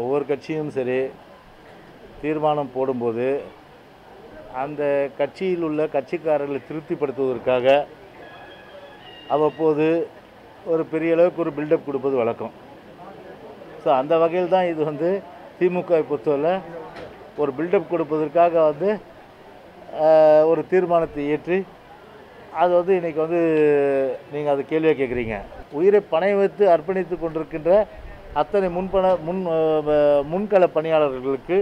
ஒவ்வொரு கட்சியும் சரி தீர்மானம் போடும்போது அந்த கட்சியில் உள்ள கட்சிக்காரர்களை திருப்திப்படுத்துவதற்காக அவ்வப்போது ஒரு பெரிய அளவுக்கு ஒரு பில்டப் கொடுப்பது வழக்கம். ஸோ அந்த வகையில் தான் இது வந்து திமுகவை பொறுத்தவரை ஒரு பில்டப் கொடுப்பதற்காக வந்து ஒரு தீர்மானத்தை ஏற்றி அது வந்து இன்றைக்கி வந்து நீங்கள் அது கேள்வியாக கேட்குறீங்க உயிரை பணயம் வைத்து அர்ப்பணித்து கொண்டிருக்கின்ற அத்தனை முன்பண முன் முன்கள பணியாளர்களுக்கு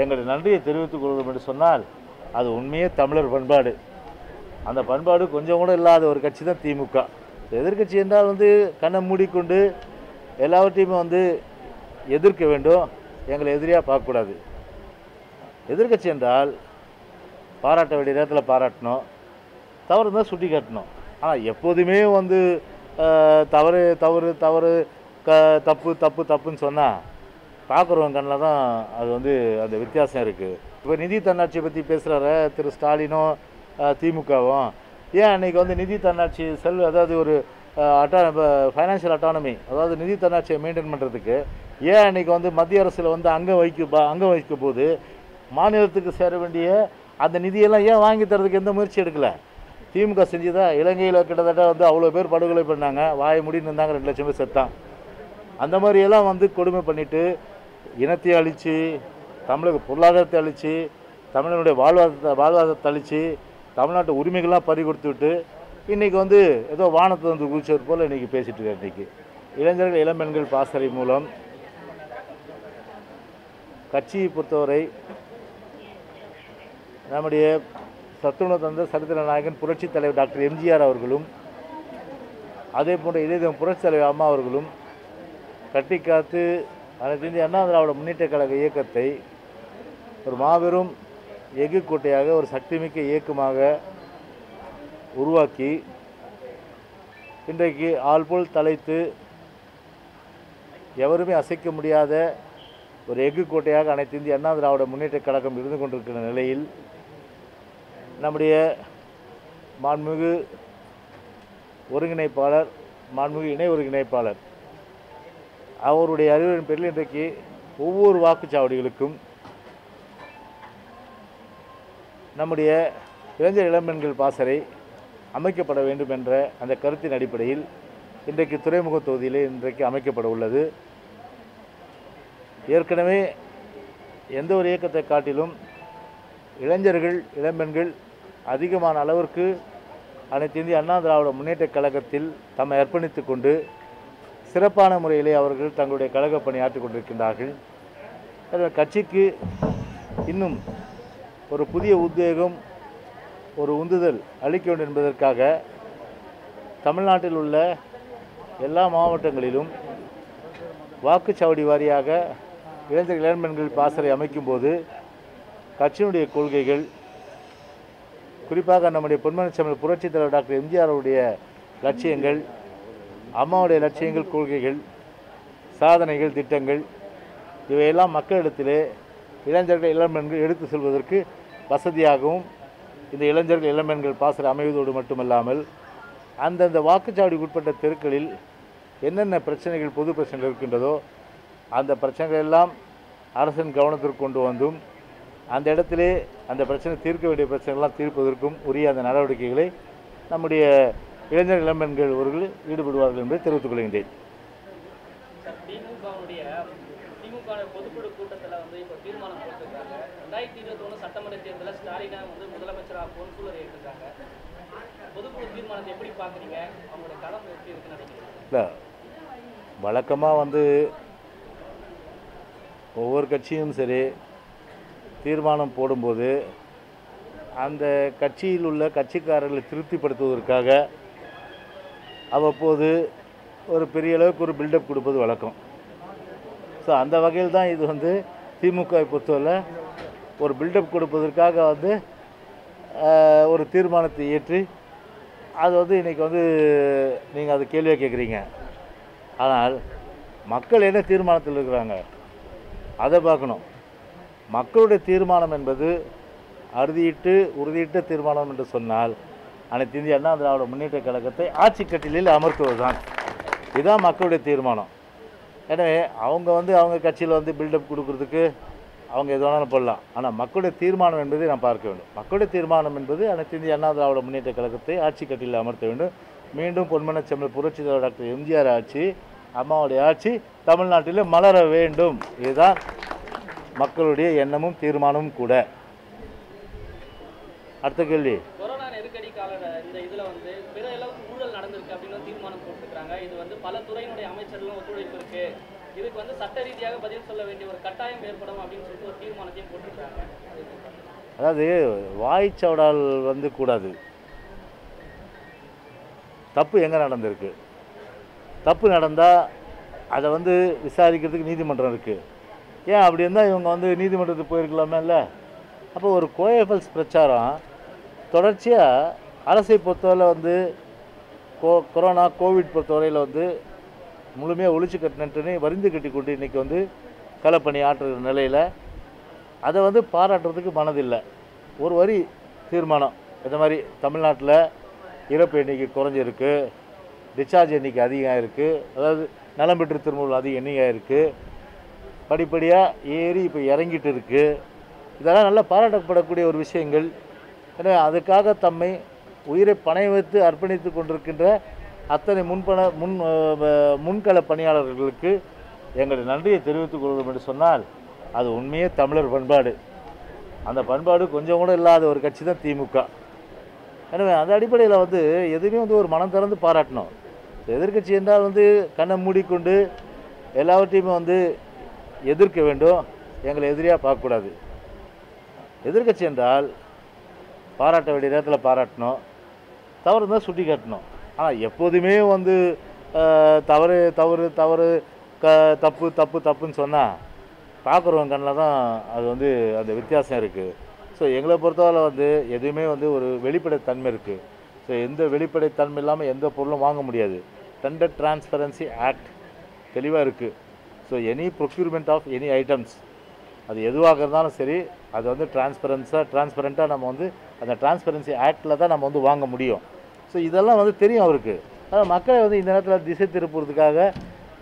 எங்களுடைய நன்றியை தெரிவித்துக் கொள்வோம் என்று சொன்னால் அது உண்மையே தமிழர் பண்பாடு. அந்த பண்பாடு கொஞ்சம் கூட இல்லாத ஒரு கட்சி தான் திமுக. எதிர்க்கட்சி என்றால் வந்து கண்ணை மூடிக்கொண்டு எல்லாவற்றையுமே வந்து எதிர்க்க வேண்டும் எங்களை எதிரியாக பார்க்கக்கூடாது. எதிர்க்கட்சி என்றால் பாராட்ட வேண்டிய நேரத்தில் பாராட்டணும் தவறு தான் சுட்டி காட்டணும் ஆனால் எப்போதுமே வந்து தவறு தவறு தவறு க தப்பு தப்பு தப்புன்னு சொன்னால் பார்க்குறவங்க கண்ணில் தான் அது வந்து அந்த வித்தியாசம் இருக்குது இப்போ நிதி தன்னாட்சியை பற்றி பேசுகிறார திரு ஸ்டாலினும் திமுகவும். ஏன் அன்னைக்கு வந்து நிதி தன்னாட்சி செல் அதாவது ஒரு அட்டா ஃபைனான்ஷியல் அட்டானமி அதாவது நிதி தன்னாட்சியை மெயின்டைன் பண்ணுறதுக்கு ஏன் அன்றைக்கி வந்து மத்திய அரசில் வந்து அங்கம் வகிக்க அங்கம் வகிக்கும் போது மாநிலத்துக்கு சேர வேண்டிய அந்த நிதியெல்லாம் ஏன் வாங்கி தரதுக்கு எந்த முயற்சி எடுக்கலை? திமுக செஞ்சுதா? இலங்கையில் கிட்டத்தட்ட வந்து அவ்வளோ பேர் படுகொலை பண்ணாங்க. வாய முடின்னு இருந்தாங்க. ரெண்டு லட்சம் பேர் செத்தான். அந்த மாதிரியெல்லாம் வந்து கொடுமை பண்ணிவிட்டு இனத்தை அழித்து தமிழக பொருளாதாரத்தை அழித்து தமிழனுடைய வாழ்வாதாரத்தை வாழ்வாதாரத்தை அழித்து தமிழ்நாட்டு உரிமைகள்லாம் பறி கொடுத்து விட்டு இன்றைக்கி வந்து ஏதோ வானத்தை வந்து குதிச்சது போல் இன்றைக்கி பேசிகிட்டு இருக்காரு இன்றைக்கி இளைஞர்கள் இளம்பெண்கள் பாசறை மூலம் கட்சியை பொறுத்தவரை நம்முடைய சத்துணவு தந்த சரித்திர நாயகன் புரட்சித் தலைவர் டாக்டர் எம்ஜிஆர் அவர்களும் அதே போன்ற இதே புரட்சித் தலைவர் அம்மா அவர்களும் கட்டி காத்து அனைத்து இந்திய அண்ணா திராவிட முன்னேற்ற கழக இயக்கத்தை ஒரு மாபெரும் எஃகு கோட்டையாக ஒரு சக்திமிக்க இயக்கமாக உருவாக்கி இன்றைக்கு ஆள்போல் தலைத்து எவருமே அசைக்க முடியாத ஒரு எஃகு கோட்டையாக அனைத்து இந்திய அண்ணா திராவிட முன்னேற்ற கழகம் இருந்து கொண்டிருக்கிற நிலையில் நம்முடைய மாண்புமிகு ஒருங்கிணைப்பாளர் மாண்புமிகு இணை ஒருங்கிணைப்பாளர் அவருடைய அறிவுரையின் பேரில் இன்றைக்கு ஒவ்வொரு வாக்குச்சாவடிகளுக்கும் நம்முடைய இளைஞர் இளம்பெண்கள் பாசறை அமைக்கப்பட வேண்டும் என்ற அந்த கருத்தின் அடிப்படையில் இன்றைக்கு துறைமுக தொகுதியிலே இன்றைக்கு அமைக்கப்பட உள்ளது. ஏற்கனவே எந்த ஒரு இயக்கத்தை காட்டிலும் இளைஞர்கள் இளம்பெண்கள் அதிகமான அளவிற்கு அனைத்து இந்திய அண்ணா திராவிட முன்னேற்றக் கழகத்தில் தம்மை அர்ப்பணித்துக் கொண்டு சிறப்பான முறையிலே அவர்கள் தங்களுடைய கழக பணியாற்றி கொண்டிருக்கின்றார்கள். கட்சிக்கு இன்னும் ஒரு புதிய உத்வேகம் ஒரு உந்துதல் அளிக்க வேண்டும் என்பதற்காக தமிழ்நாட்டில் உள்ள எல்லா மாவட்டங்களிலும் வாக்குச்சாவடி வாரியாக இளைஞர் இளம்பெண்கள் பாசறை அமைக்கும்போது கட்சியினுடைய கொள்கைகள் குறிப்பாக நம்முடைய பொன்மனச்சமல் புரட்சித் தலைவர் டாக்டர் எம்ஜிஆர் அவருடைய லட்சியங்கள் அம்மாவுடைய லட்சியங்கள் கொள்கைகள் சாதனைகள் திட்டங்கள் இவையெல்லாம் மக்களிடத்திலே இளைஞர்கள் இளம்பெண்கள் எடுத்து செல்வதற்கு வசதியாகவும் இந்த இளைஞர்கள் இளம்பெண்கள் பாசறை அமைவதோடு மட்டுமல்லாமல் அந்தந்த வாக்குச்சாவடிக்கு உட்பட்ட தெருக்களில் என்னென்ன பிரச்சனைகள் பொது பிரச்சனைகள் இருக்கின்றதோ அந்த பிரச்சனைகள் எல்லாம் அரசின் கவனத்திற்கு கொண்டு வந்தும் அந்த இடத்திலே அந்த பிரச்சனை தீர்க்க வேண்டிய பிரச்சனைகள்லாம் தீர்ப்பதற்கும் உரிய அந்த நடவடிக்கைகளை நம்முடைய இளைஞர் இளம்பெண்கள் அவர்கள் ஈடுபடுவார்கள் என்பதை தெரிவித்துக் கொள்கின்றேன். இல்லை வழக்கமாக வந்து ஒவ்வொரு கட்சியும் சரி தீர்மானம் போடும்போது அந்த கட்சியில் உள்ள கட்சிக்காரர்களை திருப்திப்படுத்துவதற்காக அவ்வப்போது ஒரு பெரிய அளவுக்கு ஒரு பில்டப் கொடுப்பது வழக்கம். ஸோ அந்த வகையில் தான் இது வந்து திமுகவை பொறுத்தவரை ஒரு பில்டப் கொடுப்பதற்காக வந்து ஒரு தீர்மானத்தை ஏற்றி அது வந்து இன்றைக்கி வந்து நீங்கள் அது கேள்வியாக கேட்குறீங்க ஆனால் மக்கள் என்ன தீர்மானத்தில் இருக்கிறாங்க? அதை பார்க்கணும். மக்களுடைய தீர்மானம் என்பது அறுதியிட்டு உறுதியிட்ட தீர்மானம் என்று சொன்னால் அனைத்து இந்திய அண்ணா திராவிட முன்னேற்ற கழகத்தை ஆட்சி கட்டிலில் அமர்த்துவது தான் இதுதான் மக்களுடைய தீர்மானம். எனவே அவங்க வந்து அவங்க கட்சியில் வந்து பில்டப் கொடுக்கறதுக்கு அவங்க எது வேணாலும் போடலாம். ஆனால் மக்களுடைய தீர்மானம் என்பதை நாம் பார்க்க வேண்டும். மக்களுடைய தீர்மானம் என்பது அனைத்து இந்திய அண்ணா திராவிட முன்னேற்ற கழகத்தை ஆட்சி கட்டில் அமர்த்த வேண்டும். மீண்டும் பொன்மனச்செம்மல் புரட்சி தலைவர் டாக்டர் எம்ஜிஆர் ஆட்சி அம்மாவுடைய ஆட்சி தமிழ்நாட்டில் மலர வேண்டும். இதுதான் மக்களுடைய எண்ணமும் தீர்மானமும் கூட. அடுத்த கேள்வி. இந்த இதுல வந்து பிற அளவுக்கு ஊழல் நடந்திருக்கு அப்படின்னு தீர்மானம் போட்டுருக்காங்க இது வந்து பல துறையினுடைய அமைச்சர்களும் ஒத்துழைப்பு இருக்கு. இதுக்கு வந்து சட்ட ரீதியாக பதில் சொல்ல வேண்டிய ஒரு கட்டாயம் ஏற்படும் அப்படின்னு சொல்லிட்டு ஒரு தீர்மானத்தையும் போட்டிருக்காங்க அதாவது வாய்ச்சவடால் வந்து கூடாது. தப்பு எங்கே நடந்திருக்கு? தப்பு நடந்தால் அதை வந்து விசாரிக்கிறதுக்கு நீதிமன்றம் இருக்குது ஏன் அப்படி இருந்தால் இவங்க வந்து நீதிமன்றத்துக்கு போயிருக்கலாமே இல்லை அப்போ ஒரு கோயபல்ஸ் பிரச்சாரம் தொடர்ச்சியாக அரசை பொறுத்தவரை வந்து கோ கொரோனா கோவிட் பொறுத்தவரையில் வந்து முழுமையாக ஒழிச்சு கட்டினட்டுன்னு வரிந்து கட்டி கொண்டு இன்றைக்கி வந்து களப்பணி ஆற்றுகிற நிலையில் அதை வந்து பாராட்டுறதுக்கு மனதில்லை. ஒரு வரி தீர்மானம். இந்த மாதிரி தமிழ்நாட்டில் இறப்பு எண்ணிக்கை குறைஞ்சிருக்கு டிஸ்சார்ஜ் எண்ணிக்கை அதிகம் இருக்குது அதாவது நலம் பெற்று திருமூல் அதிக எண்ணிக்கையாக இருக்குது படிப்படியாக ஏறி இப்போ இறங்கிட்டு இருக்குது இதெல்லாம் நல்லா பாராட்டப்படக்கூடிய ஒரு விஷயங்கள். எனவே அதுக்காக தம்மை உயிரை பணைய வைத்து அர்ப்பணித்து கொண்டிருக்கின்ற அத்தனை முன்பண முன் முன்கள பணியாளர்களுக்கு எங்களுடைய நன்றியை தெரிவித்துக் கொள்வோம் என்று சொன்னால் அது உண்மையே தமிழர் பண்பாடு. அந்த பண்பாடு கொஞ்சம் கூட இல்லாத ஒரு கட்சி தான் திமுக. எனவே அந்த அடிப்படையில் வந்து எதுவுமே வந்து ஒரு மனம் திறந்து பாராட்டணும். எதிர்க்கட்சி என்றால் வந்து கண்ணை மூடிக்கொண்டு எல்லாவற்றையுமே வந்து எதிர்க்க வேண்டும். எங்களை எதிரியாக பார்க்கக்கூடாது. எதிர்க்கட்சி என்றால் பாராட்ட வேண்டிய நேரத்தில் பாராட்டணும். தவறு இருந்தால் சுட்டி காட்டணும். ஆனால் எப்போதுமே வந்து தவறு தவறு தவறு க தப்பு தப்பு தப்புன்னு சொன்னால் பார்க்குறவங்க கண்ணில் தான் அது வந்து அந்த வித்தியாசம் இருக்குது ஸோ எங்களை பொறுத்தவரை வந்து எதுவுமே வந்து ஒரு வெளிப்படைத்தன்மை இருக்குது ஸோ எந்த வெளிப்படைத்தன்மை இல்லாமல் எந்த பொருளும் வாங்க முடியாது. டெண்டர் டிரான்ஸ்பரன்சி ஆக்ட் தெளிவாக இருக்குது so any procurement of any items அது எதுவாக இருந்தாலும் சரி அது வந்து டிரான்ஸ்பரன்ஸாக டிரான்ஸ்பரண்ட்டாக நம்ம வந்து அந்த டிரான்ஸ்பரன்சி ஆக்டில் தான் நம்ம வந்து வாங்க முடியும். ஸோ இதெல்லாம் வந்து தெரியும் அவருக்கு. ஆனால் மக்களை வந்து இந்த நேரத்தில் திசை திருப்புறதுக்காக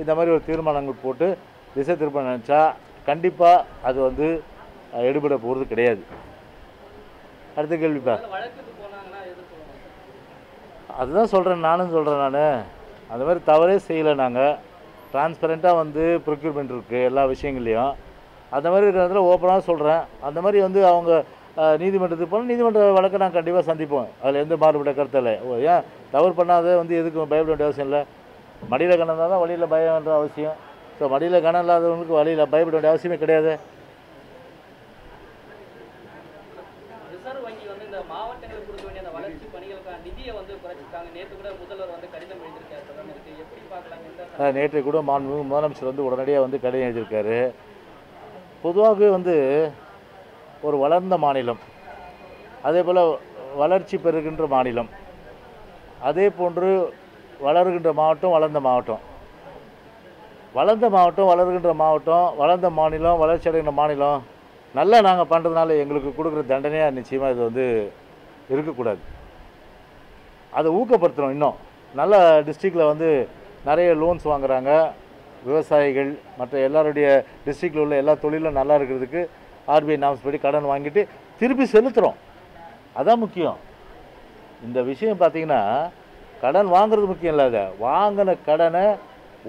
இந்த மாதிரி ஒரு தீர்மானங்கள் போட்டு திசை திருப்ப நினச்சா கண்டிப்பாக அது வந்து எடுபட போகிறது கிடையாது. அடுத்த கேள்விப்பா அதுதான் சொல்கிறேன் நானும் சொல்கிறேன் நான். அந்த மாதிரி தவறே செய்யலை நாங்கள் டிரான்ஸ்பரண்ட்டாக வந்து ப்ரொக்யூர்மெண்ட் இருக்குது எல்லா விஷயங்கள்லையும். அந்த மாதிரி இருக்கிறதுல ஓப்பனாக சொல்கிறேன் அந்த மாதிரி வந்து அவங்க நீதிமன்றத்துக்கு போனால் நீதிமன்ற வழக்கை நாங்கள் கண்டிப்பாக சந்திப்போம். அதில் எந்த மாறுபட்ட கருத்து இல்லை ஓ ஏன்? தவறு பண்ணாத வந்து எதுக்கு பயப்பட வேண்டிய அவசியம் இல்லை. மடியில் கணம் தான் வழியில் பயம்ன்ற அவசியம். ஸோ மடியில் கணம் இல்லாதவங்களுக்கு வழியில் பயப்பட வேண்டிய அவசியமே கிடையாது. நேற்று கூட மாண்புமிகு முதலமைச்சர் வந்து உடனடியாக வந்து கடிதம் எழுதியிருக்காரு. பொதுவாகவே வந்து ஒரு வளர்ந்த மாநிலம். அதே போல் வளர்ச்சி பெறுகின்ற மாநிலம். அதே போன்று வளர்கின்ற மாவட்டம் வளர்ந்த மாவட்டம். வளர்ந்த மாவட்டம் வளர்கின்ற மாவட்டம் வளர்ந்த மாநிலம் வளர்ச்சி அடைகின்ற மாநிலம். நல்லா நாங்கள் பண்ணுறதுனால எங்களுக்கு கொடுக்குற தண்டனையாக நிச்சயமாக இது வந்து இருக்கக்கூடாது. அதை ஊக்கப்படுத்தணும் இன்னும். நல்ல டிஸ்ட்ரிக்டில் வந்து நிறைய லோன்ஸ் வாங்குறாங்க. விவசாயிகள் மற்ற எல்லாருடைய டிஸ்ட்ரிக்டில் உள்ள எல்லா தொழிலும் நல்லா இருக்கிறதுக்கு ஆர்பிஐ நாம்ஸ் படி கடன் வாங்கிட்டு திருப்பி செலுத்துகிறோம் அதான் முக்கியம். இந்த விஷயம் பார்த்தீங்கன்னா கடன் வாங்குறது முக்கியம் இல்லாத வாங்கின கடனை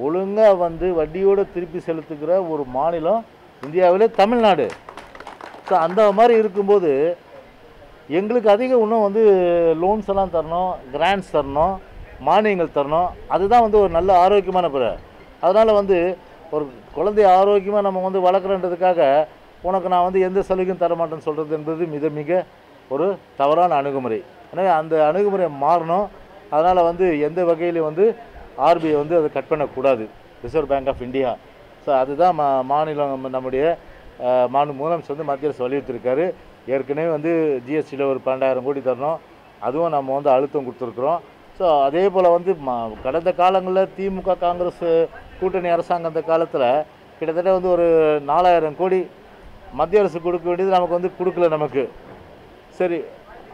ஒழுங்காக வந்து வட்டியோடு திருப்பி செலுத்துக்கிற ஒரு மாநிலம் இந்தியாவிலே தமிழ்நாடு. ஸோ அந்த மாதிரி இருக்கும்போது எங்களுக்கு அதிகம் இன்னும் வந்து லோன்ஸ் எல்லாம் தரணும் கிராண்ட்ஸ் தரணும் மானியங்கள் தரணும். அதுதான் வந்து ஒரு நல்ல ஆரோக்கியமான பிற. அதனால் வந்து ஒரு குழந்தைய ஆரோக்கியமாக நம்ம வந்து வளர்க்குறன்றதுக்காக உனக்கு நான் வந்து எந்த சலுகையும் தரமாட்டேன்னு சொல்கிறது என்பது மிக மிக ஒரு தவறான அணுகுமுறை. எனவே அந்த அணுகுமுறை மாறணும். அதனால் வந்து எந்த வகையிலையும் வந்து ஆர்பிஐ வந்து அதை கட் பண்ணக்கூடாது. Reserve bank of India so அதுதான் மா மாநிலம் நம்ம- நம்முடைய மாநில முதலமைச்சர் வந்து மத்திய அரசு வலியுறுத்திருக்காரு ஏற்கனவே வந்து ஜிஎஸ்டியில் ஒரு பன்னெண்டாயிரம் கோடி தரணும். அதுவும் நம்ம வந்து அழுத்தம் கொடுத்துருக்குறோம். ஸோ அதே போல் வந்து ம- கடந்த காலங்களில் திமுக காங்கிரஸ் கூட்டணி அரசாங்கம் அந்த காலத்தில் கிட்டத்தட்ட வந்து ஒரு நாலாயிரம் கோடி மத்திய அரசு கொடுக்க வேண்டியது நமக்கு வந்து கொடுக்கல நமக்கு. சரி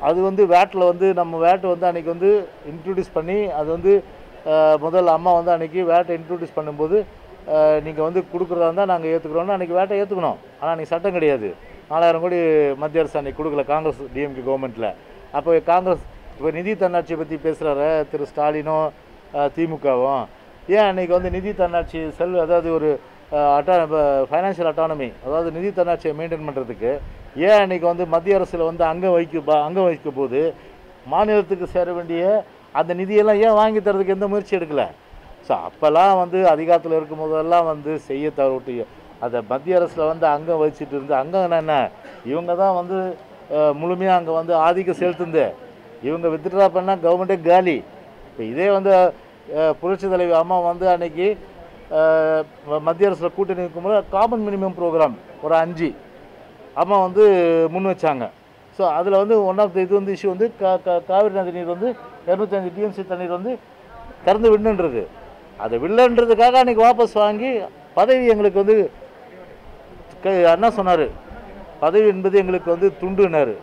அது வந்து வேட்டில் வந்து நம்ம வேட்டை வந்து அன்றைக்கி வந்து இன்ட்ரடியூஸ் பண்ணி அது வந்து முதல்ல அம்மா வந்து அன்றைக்கி வேட்டை இன்ட்ரடியூஸ் பண்ணும்போது நீங்கள் வந்து கொடுக்குறதா இருந்தால் நாங்கள் ஏற்றுக்குறோம்னா அன்றைக்கி வேட்டை ஏற்றுக்கணும் ஆனால் அன்றைக்கி சட்டம் கிடையாது. நாலாயிரம் கோடி மத்திய அரசு அன்றைக்கி கொடுக்கல காங்கிரஸ் டிஎம்கே கவர்மெண்ட்டில் அப்போ காங்கிரஸ் இப்போ நிதி தன்னாட்சியை பற்றி பேசுகிறாரு திரு ஸ்டாலினும் திமுகவும் ஏன் அன்றைக்கி வந்து நிதி தன்னாட்சி செல் அதாவது ஒரு அட்டா ஃபைனான்ஷியல் அட்டானமி அதாவது நிதி தன்னாட்சியை மெயின்டைன் பண்ணுறதுக்கு ஏன் அன்றைக்கி வந்து மத்திய அரசில் வந்து அங்கம் வகிக்க அங்கம் வைக்க போது மாநிலத்துக்கு சேர வேண்டிய அந்த நிதியெல்லாம் ஏன் வாங்கி தரதுக்கு எந்த முயற்சி எடுக்கலை? ஸோ அப்போல்லாம் வந்து அதிகாரத்தில் இருக்கும் போதெல்லாம் வந்து செய்ய தவிர்த்து அதை மத்திய அரசில் வந்து அங்கம் வச்சுட்டு இருந்து அங்கம் என்ன? இவங்க தான் வந்து முழுமையாக அங்கே வந்து ஆதிக்கம் செலுத்துந்து இவங்க வித்ட்ரா பண்ணால் கவர்மெண்ட்டே காலி. இப்போ இதே வந்து புரட்சி தலைவி அம்மா வந்து அன்னைக்கு மத்திய அரசில் கூட்டணி இருக்கும்போது காமன் மினிமம் ப்ரோக்ராம் ஒரு அஞ்சு. அம்மா வந்து முன் வச்சாங்க. ஸோ அதில் வந்து ஒன் ஆஃப் த இது வந்து இஷ்யூ வந்து கா கா- காவிரி நதி நீர் வந்து இரநூத்தஞ்சு டிஎம்சி தண்ணீர் வந்து திறந்து விடணுன்றது. அதை விடலன்றதுக்காக அன்றைக்கி வாபஸ் வாங்கி பதவி எங்களுக்கு வந்து அண்ணா சொன்னார். பதவி என்பது எங்களுக்கு வந்து துண்டுனார்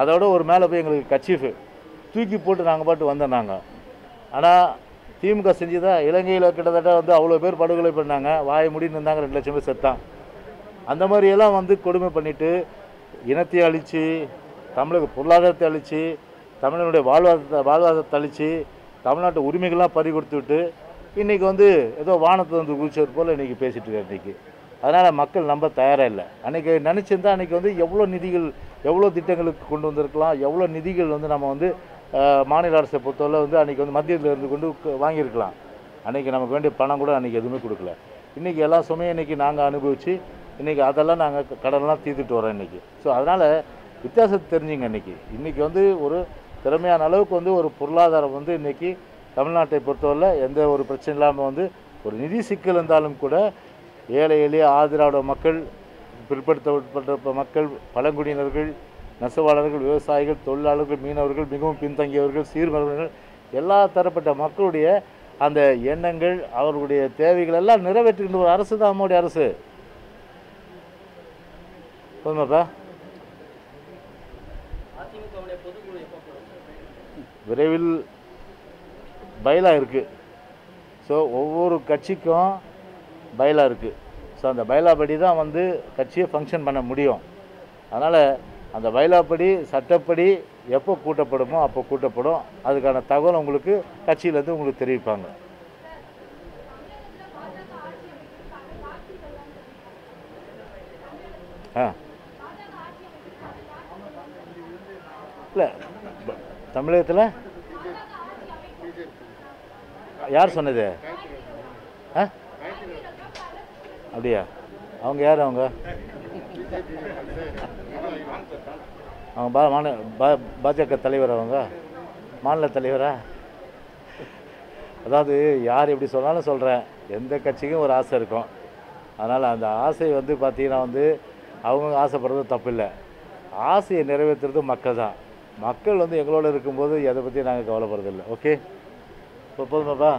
அதோட ஒரு மேலே போய் எங்களுக்கு கச்சீஃபு. தூக்கி போட்டு நாங்கள் பாட்டு வந்தோம் நாங்கள் ஆனால் திமுக செஞ்சதா இலங்கையில் கிட்டத்தட்ட வந்து அவ்வளோ பேர் படுகொலை பண்ணாங்க. வாய முடின்னு இருந்தாங்க ரெண்டு லட்சம் பேர் செத்தான். அந்த மாதிரியெல்லாம் வந்து கொடுமை பண்ணிவிட்டு இனத்தை அழித்து தமிழக பொருளாதாரத்தை அழித்து தமிழனுடைய வாழ்வாதாரத்தை வாழ்வாதாரத்தை அழித்து தமிழ்நாட்டு உரிமைகள்லாம் பறி கொடுத்துவிட்டு இன்றைக்கி வந்து ஏதோ வானத்தை வந்து குதிச்சது போல் இன்றைக்கி பேசிகிட்டு இருக்காரு இன்றைக்கி அதனால் மக்கள் நம்ப தயாராக இல்லை. அன்றைக்கி நினச்சிருந்தா அன்றைக்கி வந்து எவ்வளோ நிதிகள் எவ்வளோ திட்டங்களுக்கு கொண்டு வந்திருக்கலாம் எவ்வளோ நிதிகள் வந்து நம்ம வந்து மாநில அரசை பொறுத்தவரை வந்து அன்றைக்கி வந்து மத்தியத்தில் இருந்து கொண்டு வாங்கியிருக்கலாம். அன்றைக்கி நமக்கு வேண்டிய பணம் கூட அன்றைக்கி எதுவுமே கொடுக்கல. இன்றைக்கி எல்லா சுமையும் இன்றைக்கி நாங்கள் அனுபவித்து இன்றைக்கி அதெல்லாம் நாங்கள் கடனெல்லாம் தீர்த்துட்டு வரோம் இன்றைக்கி ஸோ அதனால் வித்தியாசத்தை தெரிஞ்சுங்க இன்றைக்கி இன்றைக்கி வந்து ஒரு திறமையான அளவுக்கு வந்து ஒரு பொருளாதாரம் வந்து இன்றைக்கி தமிழ்நாட்டை பொறுத்தவரை எந்த ஒரு பிரச்சனை இல்லாமல் வந்து ஒரு நிதி சிக்கல் இருந்தாலும் கூட ஏழை எளிய ஆதிராவிட மக்கள் பிற்படுத்தப்பட்ட மக்கள் பழங்குடியினர்கள் நெசவாளர்கள் விவசாயிகள் தொழிலாளர்கள் மீனவர்கள் மிகவும் பின்தங்கியவர்கள் சீர்மரவர்கள் எல்லா தரப்பட்ட மக்களுடைய அந்த எண்ணங்கள் அவர்களுடைய தேவைகள் எல்லாம் நிறைவேற்றுகின்ற ஒரு அரசு தான் நம்முடைய அரசு. போதுமாப்பா விரைவில் பைலா இருக்குது ஸோ ஒவ்வொரு கட்சிக்கும் பைலா இருக்குது ஸோ அந்த பைலா படி தான் வந்து கட்சியை ஃபங்க்ஷன் பண்ண முடியும். அதனால் அந்த வயலாப்படி சட்டப்படி எப்போ கூட்டப்படுமோ அப்போ கூட்டப்படும். அதுக்கான தகவல் உங்களுக்கு கட்சியிலேருந்து உங்களுக்கு தெரிவிப்பாங்க. ஆ. இல்லை தமிழகத்தில்? யார் சொன்னது? ஆ? அப்படியா? அவங்க யார் அவங்க? அவங்க பா மாநில பா பாஜக தலைவர் அவங்க? மாநில தலைவரா? அதாவது யார் எப்படி சொன்னாலும் சொல்கிறேன் எந்த கட்சிக்கும் ஒரு ஆசை இருக்கும். அதனால் அந்த ஆசை வந்து பார்த்தீங்கன்னா வந்து அவங்க ஆசைப்படுறது தப்பில்லை. ஆசையை நிறைவேற்றுறது மக்கள் தான். மக்கள் வந்து எங்களோட இருக்கும்போது எதை பற்றி நாங்கள் கவலைப்படுறதில்லை. ஓகே இப்போ போதுமாப்பா.